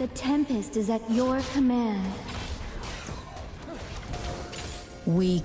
The Tempest is at your command. Weak.